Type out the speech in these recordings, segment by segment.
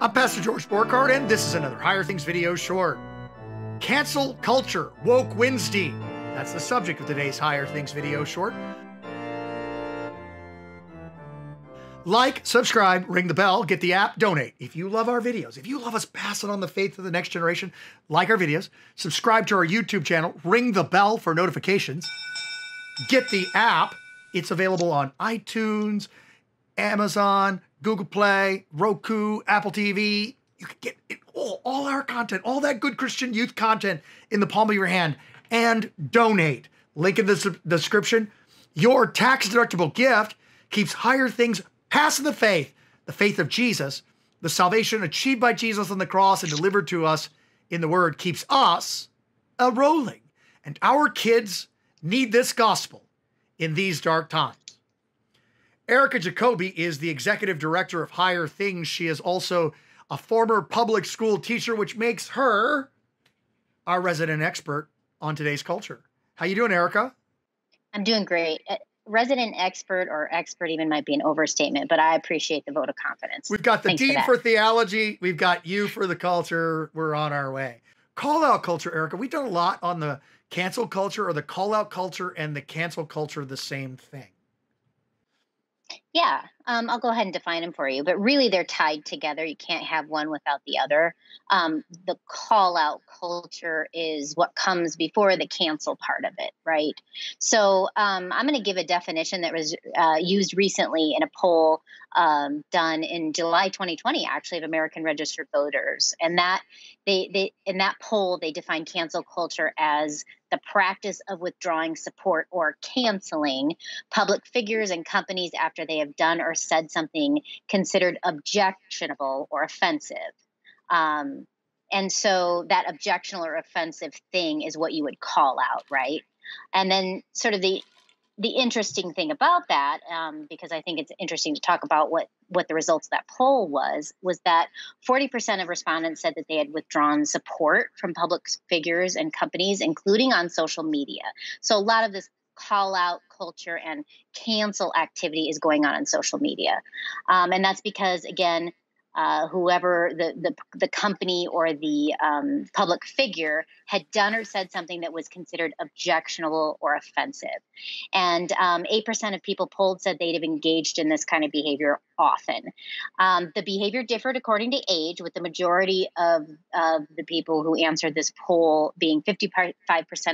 I'm Pastor George Borghardt, and this is another Higher Things video short. Cancel culture, woke Wednesday. That's the subject of today's Higher Things video short. Like, subscribe, ring the bell, get the app, donate. If you love our videos, if you love us passing on the faith to the next generation, like our videos, subscribe to our YouTube channel, ring the bell for notifications, get the app. It's available on iTunes, Amazon, Google Play, Roku, Apple TV. You can get it all, all our content, all that good Christian youth content in the palm of your hand and donate. Link in the description. Your tax deductible gift keeps higher things passing the faith, the faith of Jesus, the salvation achieved by Jesus on the cross and delivered to us in the word keeps us a rolling. And our kids need this gospel in these dark times. Erica Jacoby is the executive director of Higher Things. She is also a former public school teacher, which makes her our resident expert on today's culture. How you doing, Erica? I'm doing great. Uh, resident expert or expert even might be an overstatement, but I appreciate the vote of confidence. We've got the Thanks dean for, for, theology. We've got you for the culture. We're on our way. Call out culture, Erica. We've done a lot on the cancel culture or the call out culture and the cancel culture, the same thing. Yeah, um, I'll go ahead and define them for you, but really they're tied together. You can't have one without the other. Um, the call out culture is what comes before the cancel part of it, right? So um, I'm going to give a definition that was uh, used recently in a poll um, done in July 2020, actually, of American registered voters, and that they they in that poll they define cancel culture as the practice of withdrawing support or canceling public figures and companies after they have done or said something considered objectionable or offensive. Um, and so that objectionable or offensive thing is what you would call out, right? And then sort of the the interesting thing about that, um, because I think it's interesting to talk about what what the results of that poll was, was that 40% of respondents said that they had withdrawn support from public figures and companies, including on social media. So a lot of this call out culture and cancel activity is going on in social media. Um, and that's because, again, uh, whoever the, the, the company or the um, public figure had done or said something that was considered objectionable or offensive. And um, 8% of people polled said they'd have engaged in this kind of behavior often. Um, the behavior differed according to age, with the majority of, of the people who answered this poll being 55%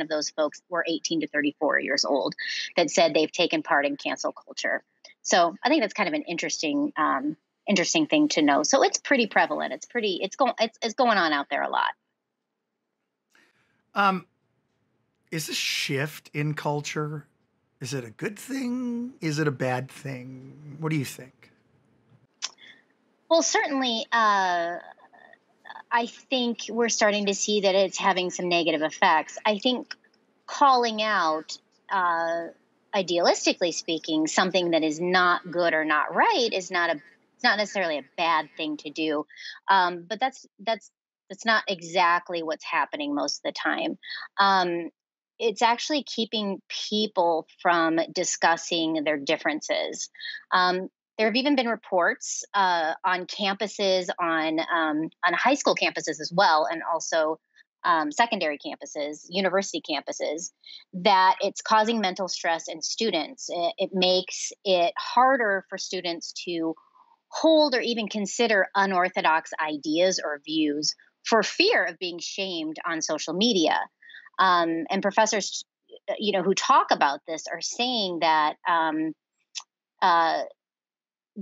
of those folks were 18 to 34 years old that said they've taken part in cancel culture. So I think that's kind of an interesting um, interesting thing to know. So it's pretty prevalent. It's pretty it's going it's, it's going on out there a lot. Um is this shift in culture is it a good thing? Is it a bad thing? What do you think? Well, certainly uh I think we're starting to see that it's having some negative effects. I think calling out uh, idealistically speaking, something that is not good or not right is not a it's not necessarily a bad thing to do um, but that's that's that's not exactly what's happening most of the time um, it's actually keeping people from discussing their differences um, there have even been reports uh, on campuses on um, on high school campuses as well and also um, secondary campuses, university campuses, that it's causing mental stress in students. It, it, makes it harder for students to hold or even consider unorthodox ideas or views for fear of being shamed on social media. Um, and professors, you know, who talk about this are saying that um, uh,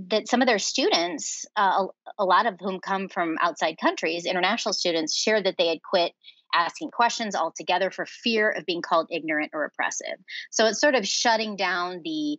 that some of their students, uh, a, a lot of whom come from outside countries, international students, shared that they had quit asking questions altogether for fear of being called ignorant or oppressive. So it's sort of shutting down the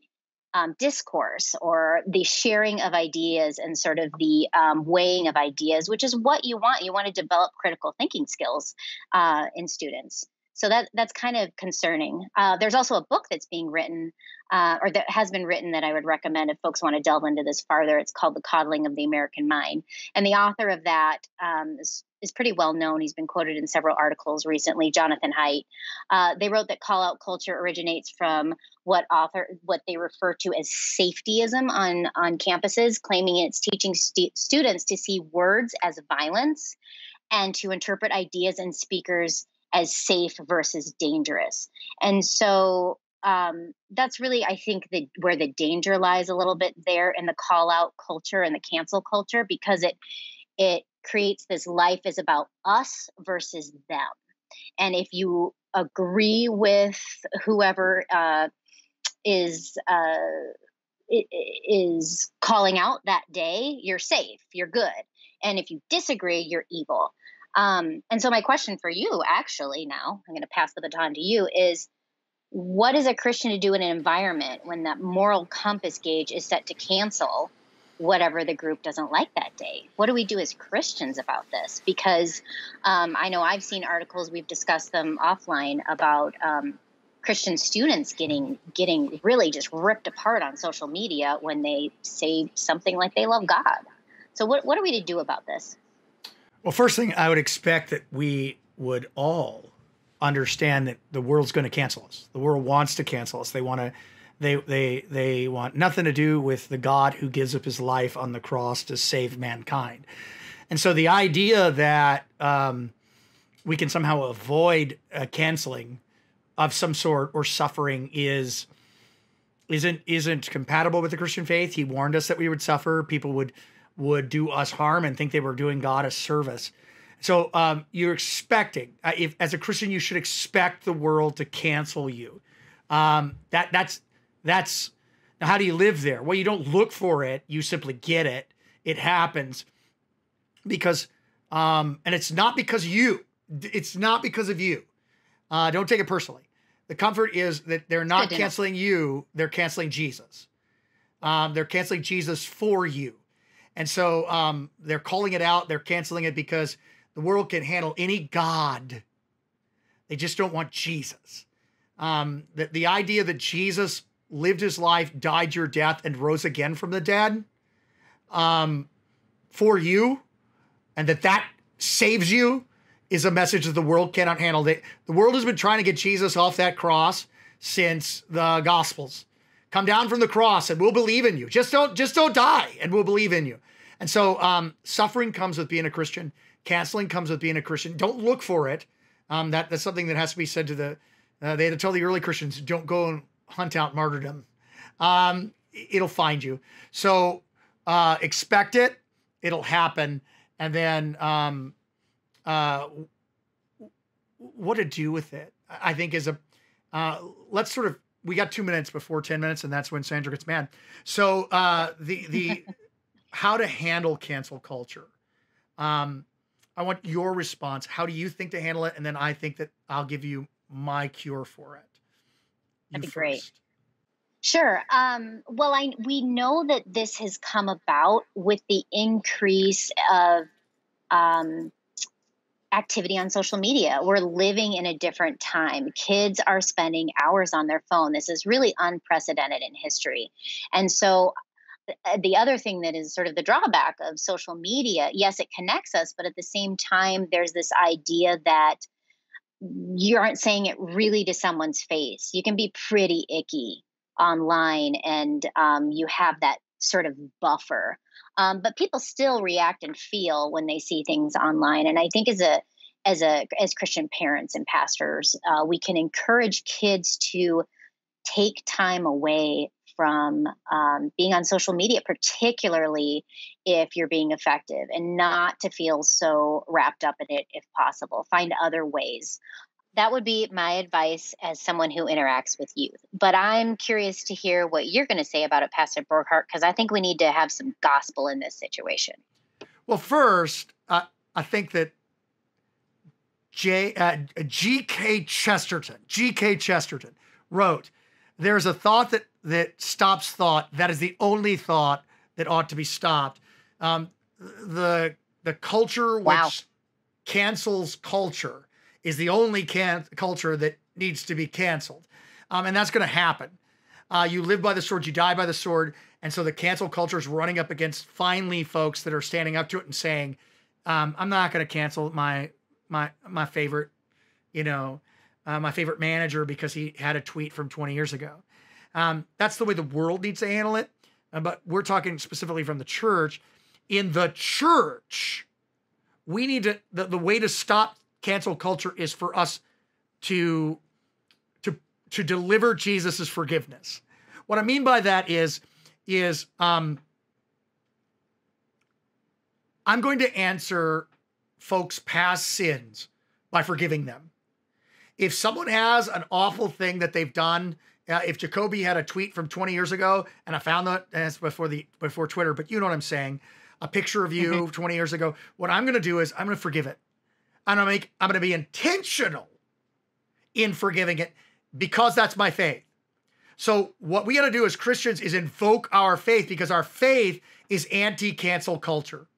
um, discourse or the sharing of ideas and sort of the um, weighing of ideas, which is what you want. You want to develop critical thinking skills uh, in students. So that that's kind of concerning. Uh, there's also a book that's being written, uh, or that has been written, that I would recommend if folks want to delve into this farther. It's called "The Coddling of the American Mind," and the author of that um, is, is, pretty well known. He's been quoted in several articles recently. Jonathan Haidt. Uh, they wrote that call out culture originates from what author what they refer to as safetyism on on campuses, claiming it's teaching st- students to see words as violence and to interpret ideas and speakers as safe versus dangerous. And so um, that's really, I think, the, where the danger lies a little bit there in the call out culture and the cancel culture because it it creates this life is about us versus them. And if you agree with whoever uh, is uh, is calling out that day, you're safe, you're good. And if you disagree, you're evil. Um, and so, my question for you, actually, now I'm going to pass the baton to you, is what is a Christian to do in an environment when that moral compass gauge is set to cancel whatever the group doesn't like that day? What do we do as Christians about this? Because um, I know I've seen articles, we've discussed them offline about. Um, Christian students getting getting really just ripped apart on social media when they say something like they love God. So what what are we to do about this? Well, first thing I would expect that we would all understand that the world's going to cancel us. The world wants to cancel us. They want to they they they want nothing to do with the God who gives up his life on the cross to save mankind. And so the idea that um, we can somehow avoid a canceling of some sort or suffering is isn't isn't compatible with the Christian faith. He warned us that we would suffer. People would would do us harm and think they were doing God a service. So um, you're expecting, uh, if as a Christian, you should expect the world to cancel you. Um, that that's that's now. How do you live there? Well, you don't look for it. You simply get it. It happens because, um, and it's not because you. It's not because of you. Uh, don't take it personally. The comfort is that they're not canceling you. They're canceling Jesus. Um, they're canceling Jesus for you. And so um, they're calling it out, they're canceling it because the world can handle any God. They just don't want Jesus. Um, the, the idea that Jesus lived his life, died your death, and rose again from the dead um, for you, and that that saves you is a message that the world cannot handle. The, the world has been trying to get Jesus off that cross since the Gospels come down from the cross and we'll believe in you. Just don't, just don't die and we'll believe in you. And so um, suffering comes with being a Christian. Canceling comes with being a Christian. Don't look for it. Um, that that's something that has to be said to the. Uh, they had to tell the early Christians, don't go and hunt out martyrdom. Um, it'll find you. So uh, expect it. It'll happen. And then um, uh, what to do with it, I think is a. Uh, let's sort of we got two minutes before 10 minutes and that's when sandra gets mad. So uh, the the how to handle cancel culture. Um, i want your response. How do you think to handle it? And then i think that i'll give you my cure for it. You that'd be first. great Sure. Um, well, I we know that this has come about with the increase of um, activity on social media. We're living in a different time. Kids are spending hours on their phone. This is really unprecedented in history. And so, uh, the other thing that is sort of the drawback of social media yes, it connects us, but at the same time, there's this idea that you aren't saying it really to someone's face. You can be pretty icky online and um, you have that sort of buffer um, but people still react and feel when they see things online. And I think as a as a as Christian parents and pastors, uh, we can encourage kids to take time away from um, being on social media, particularly if you're being effective, and not to feel so wrapped up in it if possible. Find other ways that would be my advice as someone who interacts with youth. But I'm curious to hear what you're going to say about it, Pastor Borghardt, because I think we need to have some gospel in this situation. Well, first, uh, I think that J, uh, G.K. Chesterton, G.K. Chesterton wrote, "There's a thought that that stops thought. That is the only thought that ought to be stopped." Um, the the culture which wow. cancels culture is the only can- culture that needs to be canceled. Um, and that's going to happen. Uh, you live by the sword, you die by the sword. And so the cancel culture is running up against finally folks that are standing up to it and saying, um, I'm not going to cancel my my my favorite, you know, uh, my favorite manager because he had a tweet from 20 years ago. Um, that's the way the world needs to handle it. Uh, but we're talking specifically from the church. In the church, we need to the, the way to stop cancel culture is for us to to to deliver Jesus's forgiveness. What I mean by that is is um I'm going to answer folks' past sins by forgiving them. If someone has an awful thing that they've done, uh, if Jacoby had a tweet from 20 years ago, and I found that as before the before Twitter, but you know what I'm saying, a picture of you mm-hmm. 20 years ago. What I'm going to do is I'm going to forgive it. I'm going to make I'm going to be intentional in forgiving it because that's my faith. So what we got to do as Christians is invoke our faith because our faith is anti-cancel culture.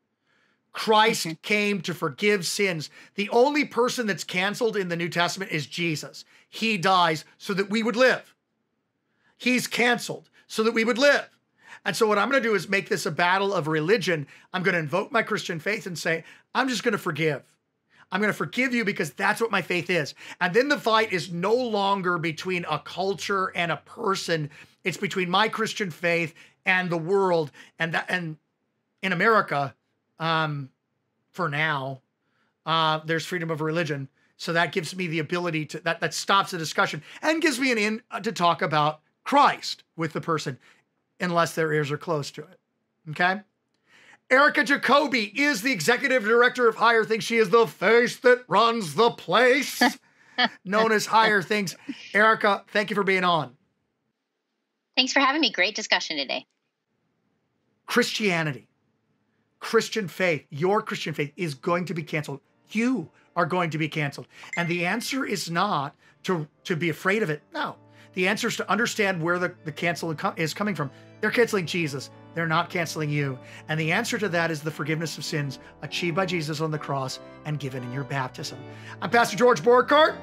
Christ mm-hmm. came to forgive sins. The only person that's canceled in the New Testament is Jesus. He dies so that we would live. He's canceled so that we would live. And so, what I'm going to do is make this a battle of religion. I'm going to invoke my Christian faith and say, I'm just going to forgive. I'm going to forgive you because that's what my faith is. And then the fight is no longer between a culture and a person. It's between my Christian faith and the world. And that, and in America, um, for now, uh, there's freedom of religion. So that gives me the ability to that that stops the discussion and gives me an in uh, to talk about Christ with the person, unless their ears are close to it. Okay. Erica Jacoby is the executive director of Higher Things. She is the face that runs the place, known as Higher Things. Erica, thank you for being on. Thanks for having me. Great discussion today. Christianity, Christian faith, your Christian faith is going to be canceled. You are going to be canceled. And the answer is not to, to be afraid of it. No. The answer is to understand where the, the cancel is coming from. They're canceling Jesus. They're not canceling you. And the answer to that is the forgiveness of sins achieved by Jesus on the cross and given in your baptism. I'm Pastor George Borghardt,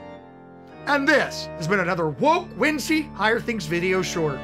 and this has been another Woke Wednesday Higher Things video short.